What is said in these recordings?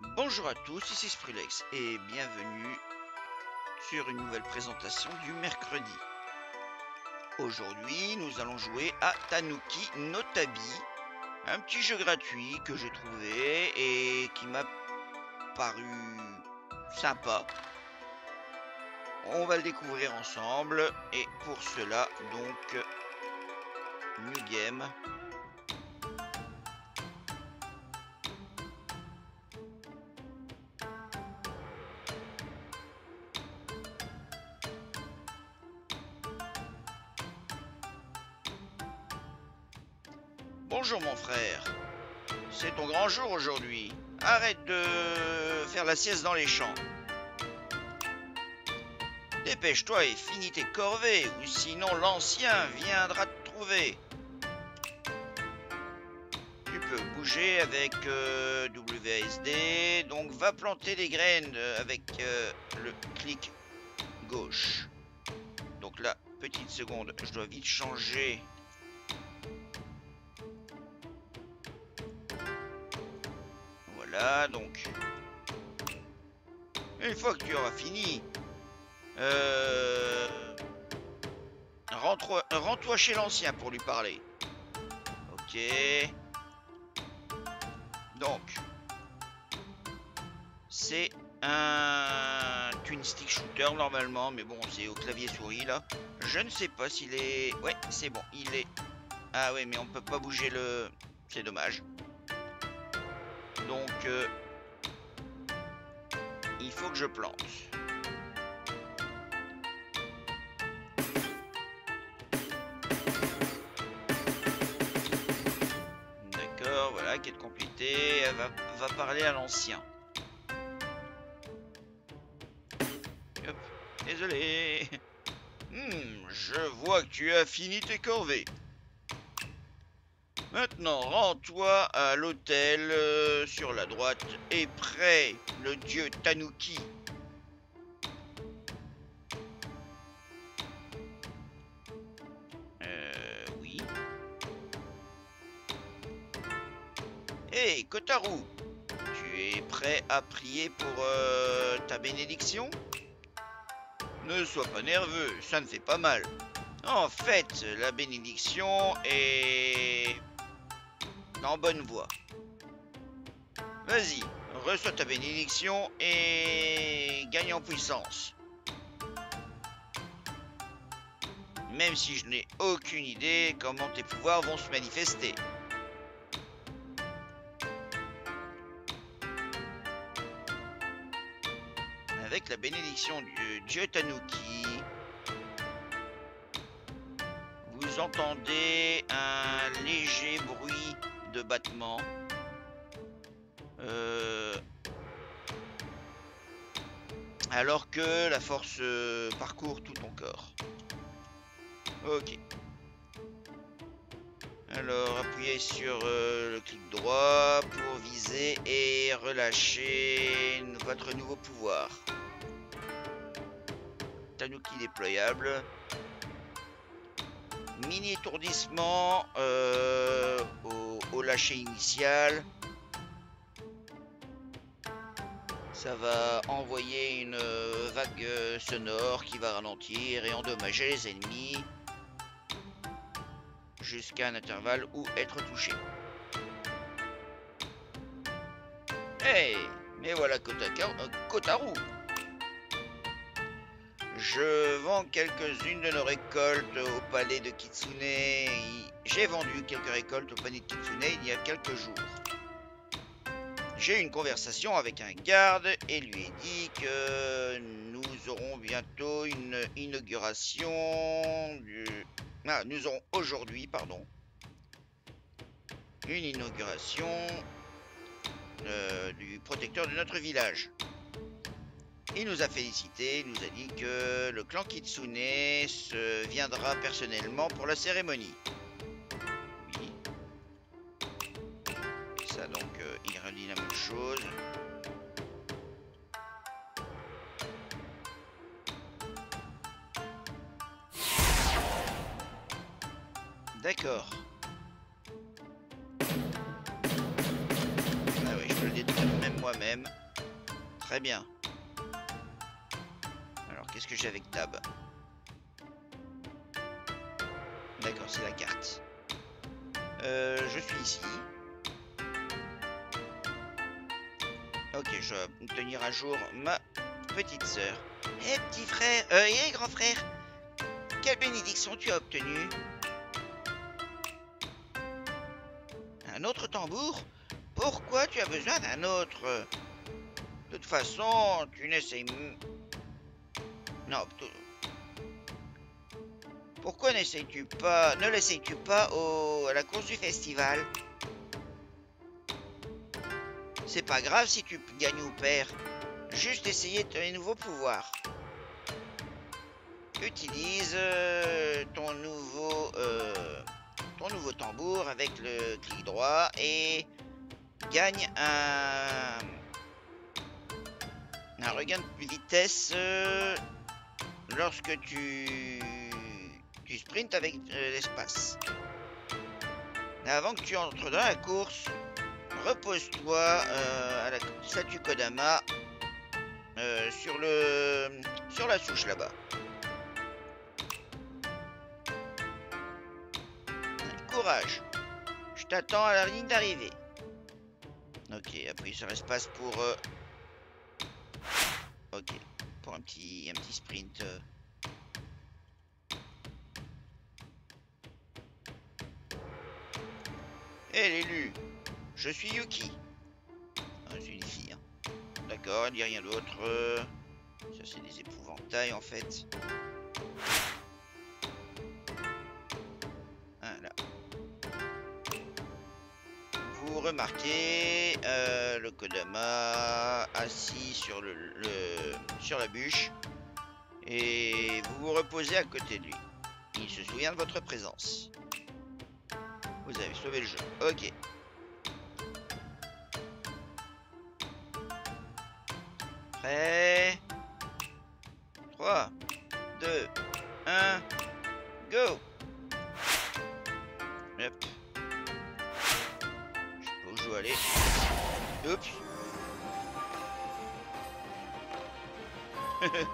Bonjour à tous, ici Sprilex et bienvenue sur une nouvelle présentation du mercredi. Aujourd'hui, nous allons jouer à Tanuki Notabi, un petit jeu gratuit que j'ai trouvé et qui m'a paru sympa. On va le découvrir ensemble et pour cela, donc, New Game. Aujourd'hui. Arrête de faire la sieste dans les champs. Dépêche-toi et finis tes corvées, ou sinon l'ancien viendra te trouver. Tu peux bouger avec euh, donc va planter des graines avec euh, le clic gauche. Donc là, petite seconde, je dois vite changer Donc. Une fois que tu auras fini, euh, rentre-toi chez l'ancien pour lui parler. Ok. Donc, c'est un twin stick shooter normalement, mais bon, c'est au clavier souris là. Je ne sais pas s'il est... Ouais, c'est bon, il est... Ah ouais, mais on peut pas bouger le... C'est dommage. Donc, euh, il faut que je plante. D'accord, voilà, quête complétée. Elle va, parler à l'ancien. Désolé. Hmm, je vois que tu as fini tes corvées. Maintenant, rends-toi à l'hôtel euh, sur la droite et près le dieu Tanuki. Euh, oui. Hé, Kotaru, tu es prêt à prier pour euh, ta bénédiction? Ne sois pas nerveux, ça ne fait pas mal. En fait, la bénédiction est en bonne voie. Vas-y, reçois ta bénédiction et gagne en puissance. Même si je n'ai aucune idée comment tes pouvoirs vont se manifester. Avec la bénédiction du dieu Tanuki, vous entendez un léger bruit de battement. Euh, alors que la force euh, parcourt tout ton corps. Ok. Alors appuyez sur euh, le clic droit pour viser et relâcher votre nouveau pouvoir. Tanuki déployable. Mini étourdissement au lâcher initial. Ça va envoyer une euh, vague euh, sonore qui va ralentir et endommager les ennemis jusqu'à un intervalle où être touché. Hey Mais voilà euh, Kotaru Je vends quelques-unes de nos récoltes au palais de Kitsune j'ai vendu quelques récoltes au panier de Kitsune il y a quelques jours. J'ai eu une conversation avec un garde et lui ai dit que nous aurons bientôt une inauguration du... Ah, nous aurons aujourd'hui, pardon, une inauguration euh, du protecteur de notre village. Il nous a félicité, il nous a dit que le clan Kitsune viendra personnellement pour la cérémonie. Chose. D'accord. Ah oui, je peux le détruire même moi. moi-même. Très bien. Alors, qu'est-ce que j'ai avec Tab? D'accord, c'est la carte. Euh, je suis ici. Ok, je vais tenir à jour ma petite sœur. Eh, petit frère, euh, et grand frère, quelle bénédiction tu as obtenue? Un autre tambour? Pourquoi tu as besoin d'un autre? De toute façon, tu n'essayes... Non, pourquoi n'essayes-tu pas... Ne l'essayes-tu pas au... à la course du festival? C'est pas grave si tu gagnes ou perds. Juste essayer tes nouveaux pouvoirs. Utilise euh, ton nouveau... Euh, ton nouveau tambour avec le clic droit et gagne un... Un regain de vitesse euh, lorsque tu tu sprints avec l'espace. Avant que tu entres dans la course, repose-toi euh, à la statue Kodama euh, sur le sur la souche là-bas. Courage. Je t'attends à la ligne d'arrivée. Ok, appuie sur l'espace pour... Ok, pour un petit, un petit sprint. Hé l'élu Je suis Yuki. Ah, c'est une fille. Hein. D'accord, il n'y a rien d'autre. Ça c'est des épouvantails en fait. Voilà. Vous remarquez euh, le Kodama assis sur, sur la bûche. Et vous vous reposez à côté de lui. Il se souvient de votre présence. Vous avez sauvé le jeu. Ok. Prêt? 3, 2, 1, go Hop. Je sais pas où aller. Oups.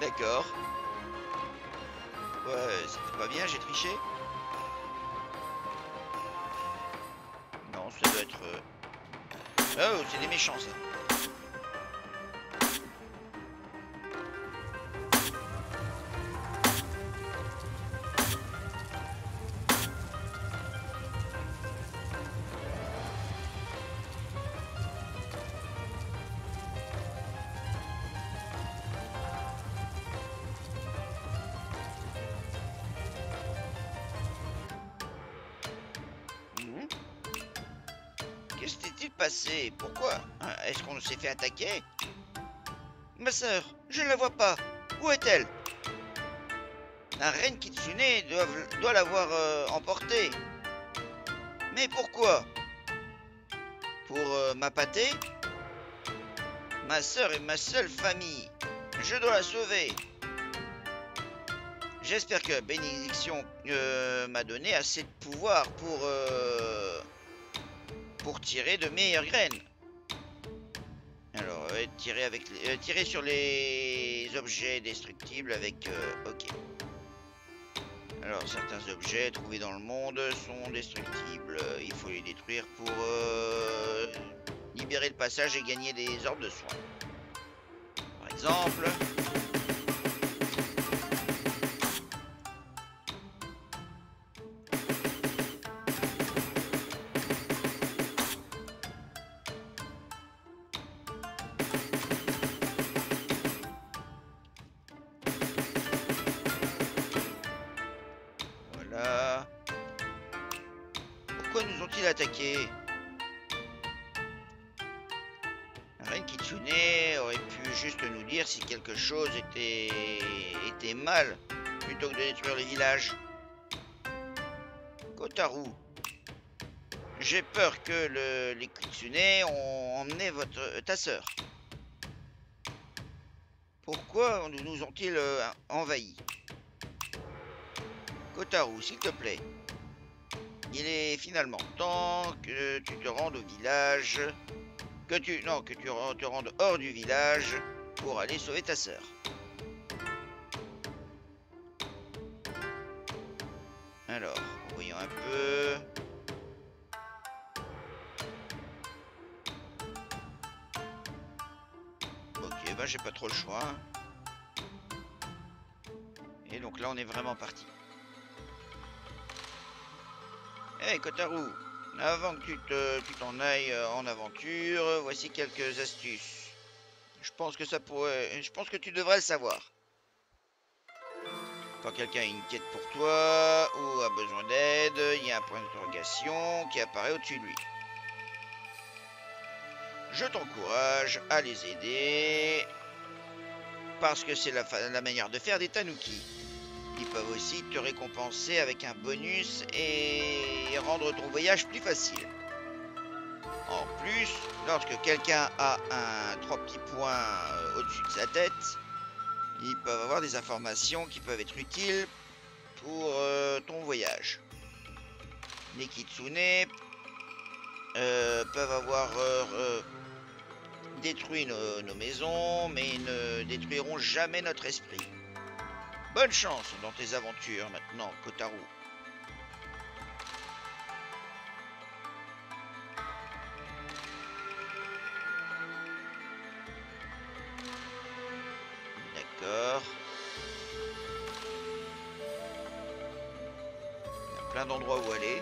D'accord. Ouais, c'était pas bien, j'ai triché. ça doit être... Euh, oh, c'est des méchants, ça. Attaquer Ma sœur, je ne la vois pas. Où est-elle? La reine Kitsune doit, doit l'avoir euh, emportée. Mais pourquoi? Pour euh, m'appâter Ma sœur est ma seule famille. Je dois la sauver. J'espère que la bénédiction euh, m'a donné assez de pouvoir pour pour tirer de meilleures graines. Alors, tirer, avec euh, tirer sur les objets destructibles avec... Euh, ok. Alors, certains objets trouvés dans le monde sont destructibles. Il faut les détruire pour euh, libérer le passage et gagner des ordres de soins. Par exemple... attaqué Reine Kitsune aurait pu juste nous dire si quelque chose était, était mal, plutôt que de détruire les villages. Kotaru, j'ai peur que le, les Kitsune ont emmené votre, ta sœur. Pourquoi nous ont-ils euh, envahis? Kotaru, s'il te plaît, il est finalement temps que tu te rendes au village Que tu... Non, que tu te rendes hors du village pour aller sauver ta sœur. Alors, voyons un peu... Ok, ben j'ai pas trop le choix. Et donc là, on est vraiment parti. Hey, Kotaru Avant que tu t'en ailles euh, en aventure, voici quelques astuces. Je pense que ça pourrait... Je pense que tu devrais le savoir. Quand quelqu'un a une quête pour toi ou a besoin d'aide, il y a un point d'interrogation qui apparaît au-dessus de lui. Je t'encourage à les aider parce que c'est la, la manière de faire des tanuki. Ils peuvent aussi te récompenser avec un bonus et rendre ton voyage plus facile. En plus, lorsque quelqu'un a un trois petits points euh, au-dessus de sa tête, ils peuvent avoir des informations qui peuvent être utiles pour euh, ton voyage. Les kitsune euh, peuvent avoir détruit nos maisons, mais ils ne détruiront jamais notre esprit. Bonne chance dans tes aventures maintenant, Kotaru. D'accord. Il y a plein d'endroits où aller.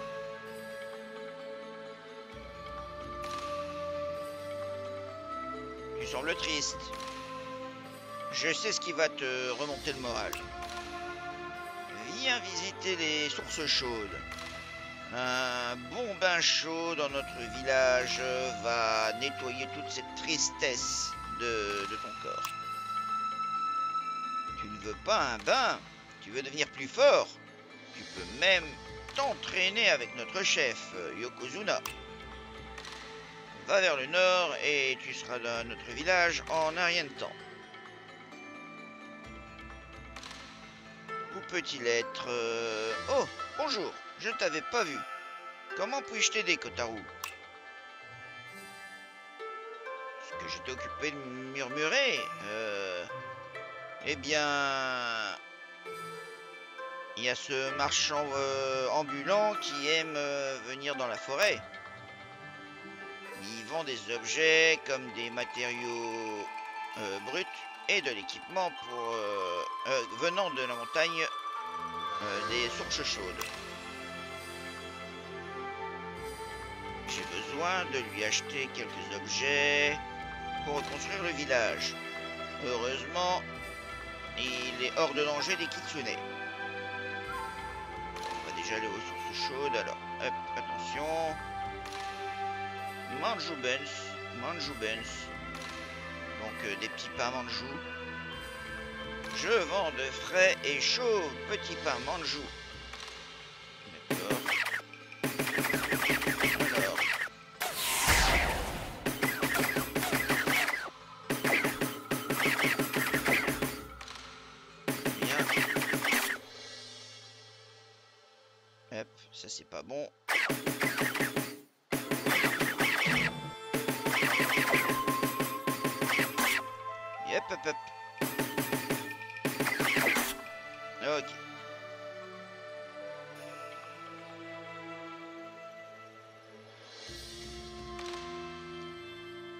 Tu sembles triste. Je sais ce qui va te remonter le moral. Visiter les sources chaudes. Un bon bain chaud dans notre village va nettoyer toute cette tristesse de, de ton corps. Tu ne veux pas un bain, tu veux devenir plus fort. Tu peux même t'entraîner avec notre chef, Yokozuna. Va vers le nord et tu seras dans notre village en un rien de temps. Peut-il être euh, Oh, bonjour, je ne t'avais pas vu. Comment puis-je t'aider, Kotaru Ce que j'étais occupé de murmurer euh... Eh bien... Il y a ce marchand euh, ambulant qui aime venir dans la forêt. Il vend des objets comme des matériaux bruts et de l'équipement pour euh, euh, venant de la montagne euh, des sources chaudes. J'ai besoin de lui acheter quelques objets pour reconstruire le village. Heureusement, il est hors de danger des kitsune. On va déjà aller aux sources chaudes. Alors, hop, attention. Manjou Benz donc des petits pains manjou. Je vends de frais et chaud petits pains manjou.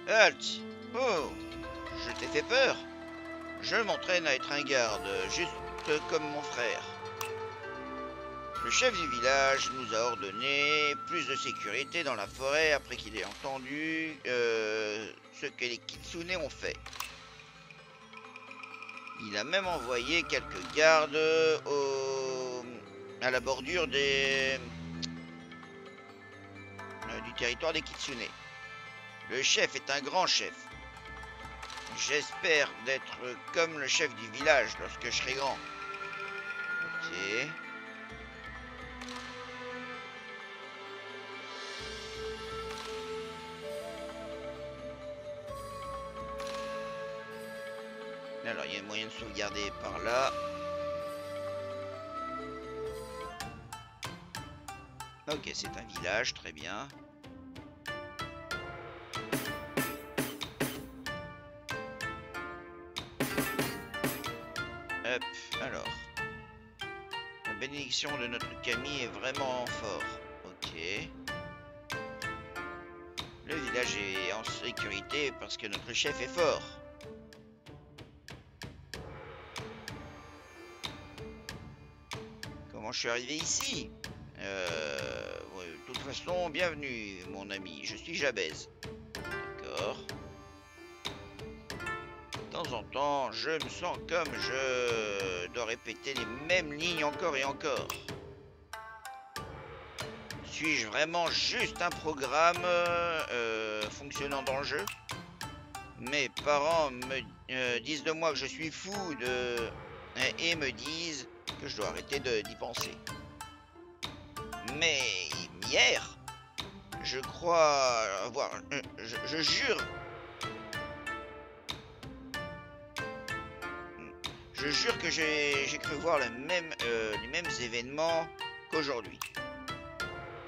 Halt Oh Je t'ai fait peur Je m'entraîne à être un garde, juste comme mon frère. Le chef du village nous a ordonné plus de sécurité dans la forêt après qu'il ait entendu euh, ce que les kitsune ont fait. Il a même envoyé quelques gardes au... à la bordure des... Euh, du territoire des Kitsune. Le chef est un grand chef. J'espère d'être comme le chef du village lorsque je serai grand. Ok. Alors, il y a moyen de sauvegarder par là. Ok, c'est un village, très bien. Hop, alors. La bénédiction de notre Camille est vraiment fort. Ok. Le village est en sécurité parce que notre chef est fort. Je suis arrivé ici euh, De toute façon, bienvenue mon ami, je suis Jabez. D'accord. De temps en temps, je me sens comme je dois répéter les mêmes lignes encore et encore. Suis-je vraiment juste un programme euh, fonctionnant dans le jeu? Mes parents me euh, disent de moi que je suis fou de... et me disent que je dois arrêter d'y penser. Mais hier, je crois avoir... Euh, je, jure... Je jure que j'ai cru voir euh, les mêmes événements qu'aujourd'hui.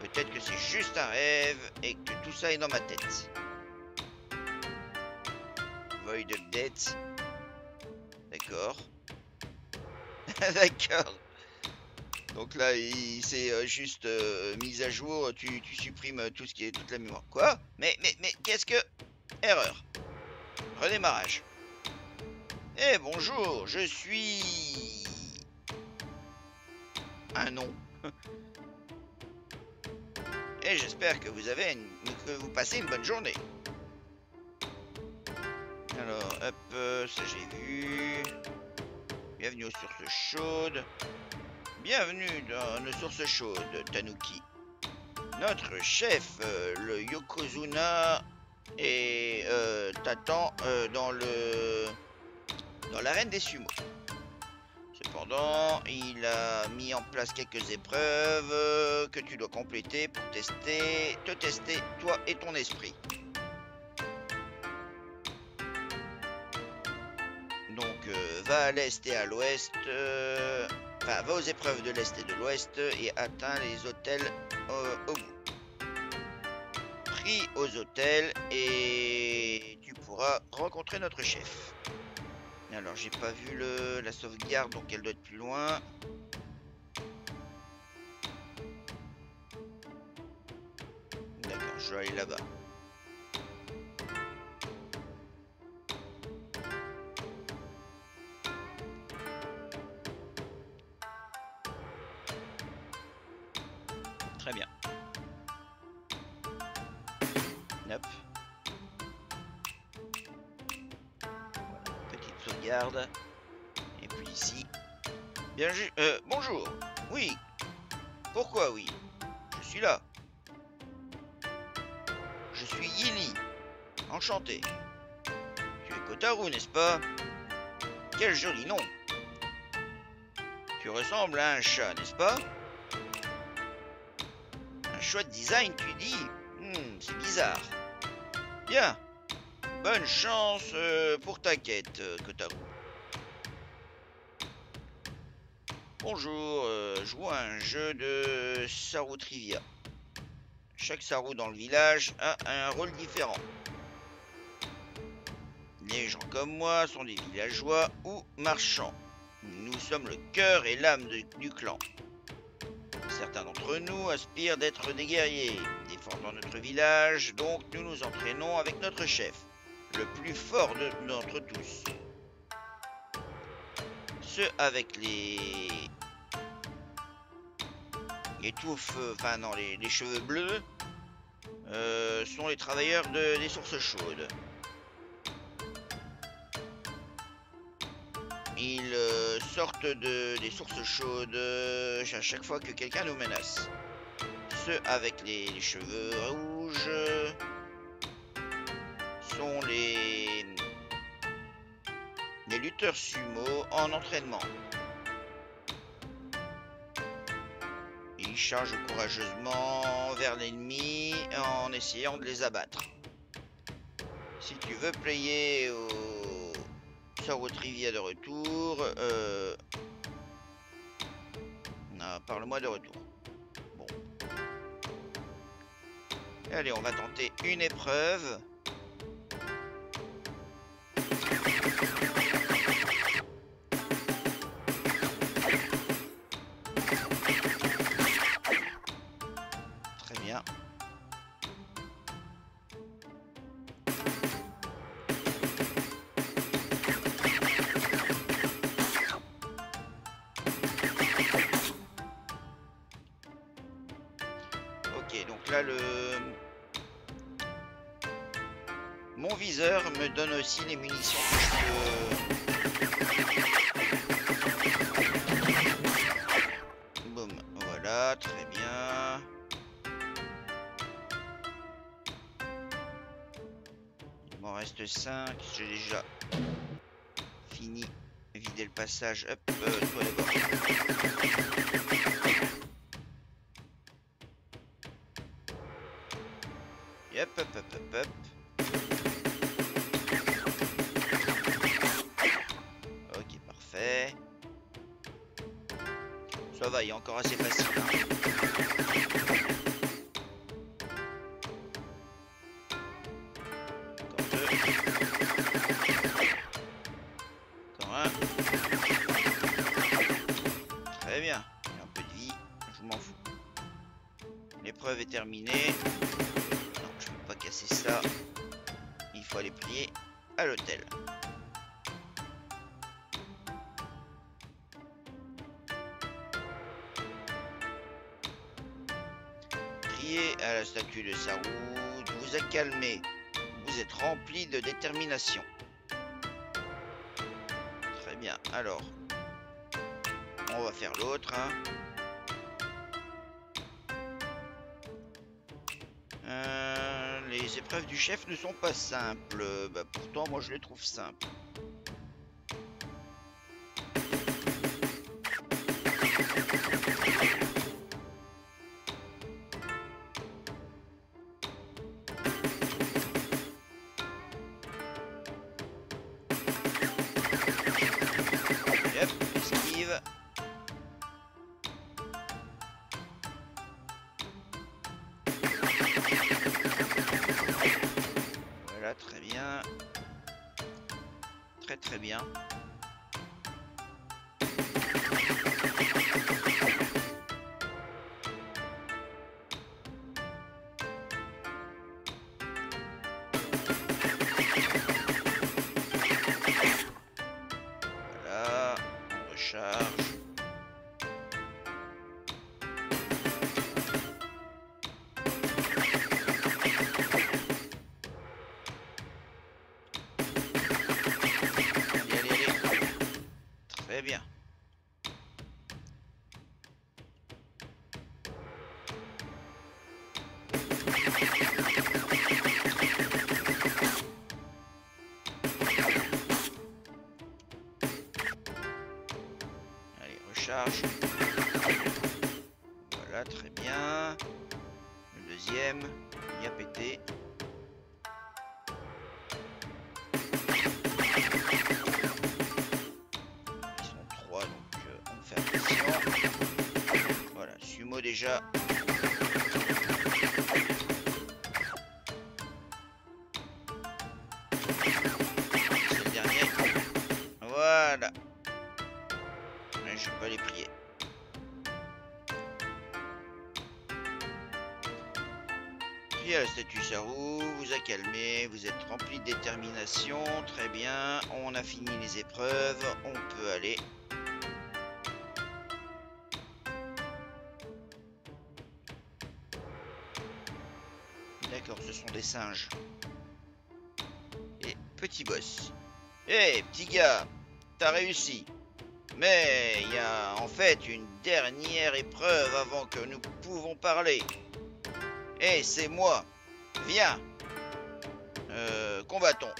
Peut-être que c'est juste un rêve et que tout ça est dans ma tête. Void update. D'accord. D'accord. Donc là, il c'est euh, juste euh, mise à jour, tu, supprimes tout ce qui est toute la mémoire. Quoi? Mais, mais, mais, qu'est-ce que... Erreur. Redémarrage. Eh, bonjour, je suis... Un nom. Et j'espère que vous avez que vous passez une bonne journée. Alors, hop, euh, ça j'ai vu. Bienvenue aux sources chaudes. Bienvenue dans nos sources chaudes, Tanuki. Notre chef, euh, le Yokozuna, et euh, t'attend euh, dans le dans l'arène des sumo. Cependant, il a mis en place quelques épreuves que tu dois compléter pour tester, te tester toi et ton esprit. Va à l'est et à l'ouest. Euh, enfin, va aux épreuves de l'est et de l'ouest et atteint les hôtels euh, au bout. Pris aux hôtels et tu pourras rencontrer notre chef. Alors, j'ai pas vu la sauvegarde, donc elle doit être plus loin. D'accord, je vais aller là-bas. Tu es Kotaru, n'est-ce pas? Quel joli nom. Tu ressembles à un chat, n'est-ce pas? Un chouette design, tu dis hmm, C'est bizarre. Bien. Bonne chance euh, pour ta quête, euh, Kotaru. Bonjour, euh, joue à un jeu de Saru Trivia. Chaque Saru dans le village a un rôle différent. Les gens comme moi sont des villageois ou marchands. Nous sommes le cœur et l'âme du clan. Certains d'entre nous aspirent d'être des guerriers, défendant notre village, donc nous nous entraînons avec notre chef, le plus fort d'entre tous avec les les touffes, enfin non, les, cheveux bleus euh, sont les travailleurs de, des sources chaudes. Ils euh, sortent de, des sources chaudes euh, à chaque fois que quelqu'un nous menace. Ceux avec les cheveux rouges sont les les lutteurs sumo en entraînement. Ils chargent courageusement vers l'ennemi en essayant de les abattre. Si tu veux player au Sorrow Trivia de retour, euh... parle-moi de retour. Bon. Allez, on va tenter une épreuve. le... Mon viseur me donne aussi les munitions. Boum, voilà, très bien. Il m'en reste 5, j'ai déjà fini. Vider le passage, hop, euh, toi d'abord. Deux. Encore un. Très bien. A un peu de vie. Je m'en fous. L'épreuve est terminée. Non, je peux pas casser ça. Il faut aller prier à l'hôtel. À la statue de Saroud, vous a calmé. Rempli de détermination. Très bien, alors. On va faire l'autre. hein. Euh, les épreuves du chef ne sont pas simples. Bah, pourtant, moi, je les trouve simples. Sarou, vous a calmé, vous êtes rempli de détermination, très bien, on a fini les épreuves, on peut aller. D'accord, ce sont des singes. Et petit boss. Hé, petit gars, t'as réussi. Mais il y a en fait une dernière épreuve avant que nous pouvons parler. Hé, c'est moi. Viens. Euh, combattons.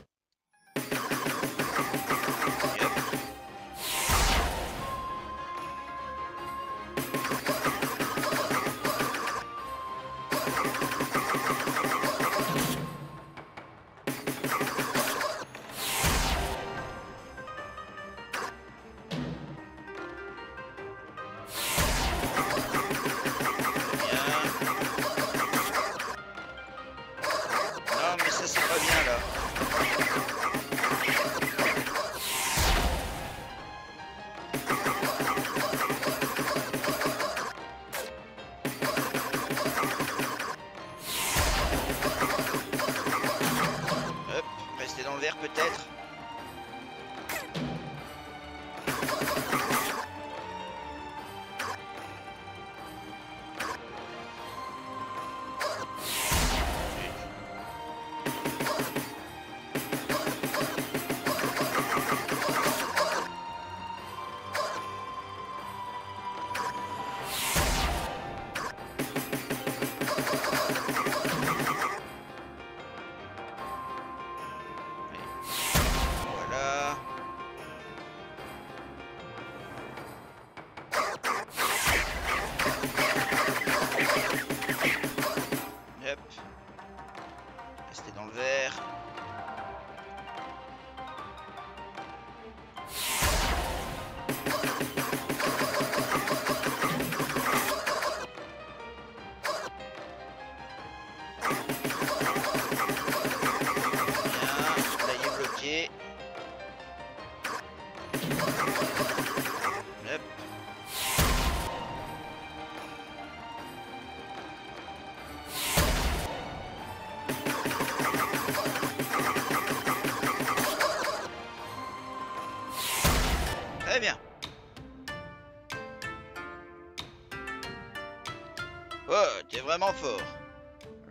Fort.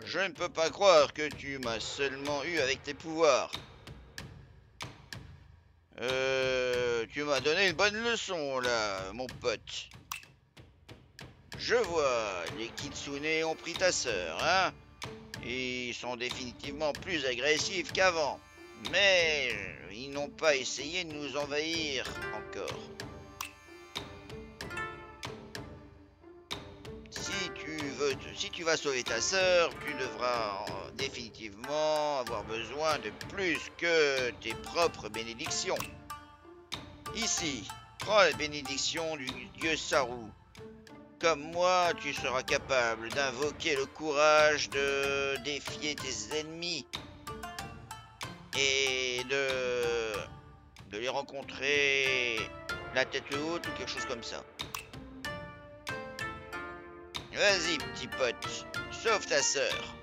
Je ne peux pas croire que tu m'as seulement eu avec tes pouvoirs. Euh, tu m'as donné une bonne leçon là, mon pote. Je vois, les Kitsune ont pris ta sœur, hein Ils sont définitivement plus agressifs qu'avant. Mais ils n'ont pas essayé de nous envahir encore. Si tu vas sauver ta sœur, tu devras définitivement avoir besoin de plus que tes propres bénédictions. Ici, prends la bénédiction du dieu Saru. Comme moi, tu seras capable d'invoquer le courage de défier tes ennemis et de les rencontrer la tête haute ou quelque chose comme ça. Vas-y, petit pote, sauve ta sœur.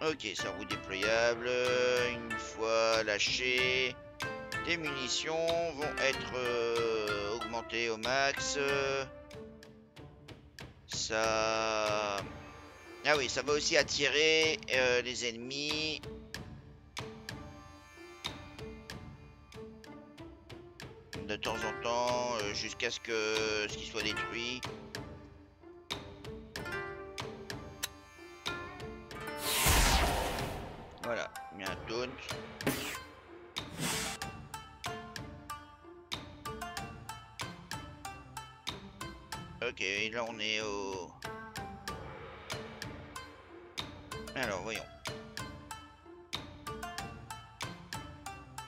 Ok, ça roue déployable, une fois lâché, tes munitions vont être euh, augmentées au max. Ça... Ah oui, ça va aussi attirer euh, les ennemis. De temps en temps, euh, jusqu'à ce que ce qui soit détruit. Voilà, a un taunt. Ok, là on est au... Alors, voyons.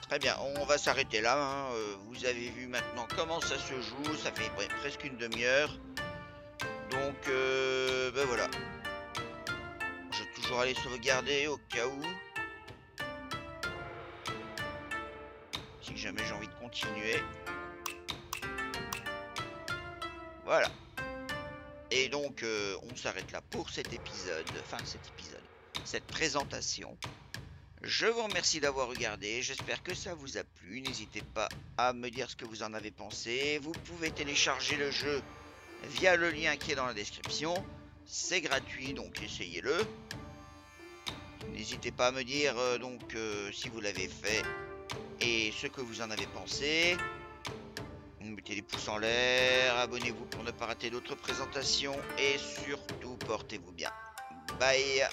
Très bien, on va s'arrêter là. Hein. Euh, vous avez vu maintenant comment ça se joue. Ça fait presque une demi-heure. Donc, euh, ben voilà. Je vais toujours aller sauvegarder au cas où. Voilà. Et donc, euh, on s'arrête là pour cet épisode, enfin cet épisode, cette présentation. Je vous remercie d'avoir regardé, j'espère que ça vous a plu. N'hésitez pas à me dire ce que vous en avez pensé. Vous pouvez télécharger le jeu via le lien qui est dans la description. C'est gratuit, donc essayez-le. N'hésitez pas à me dire euh, donc euh, si vous l'avez fait et ce que vous en avez pensé mettez les pouces en l'air, abonnez-vous pour ne pas rater d'autres présentations et surtout portez-vous bien. Bye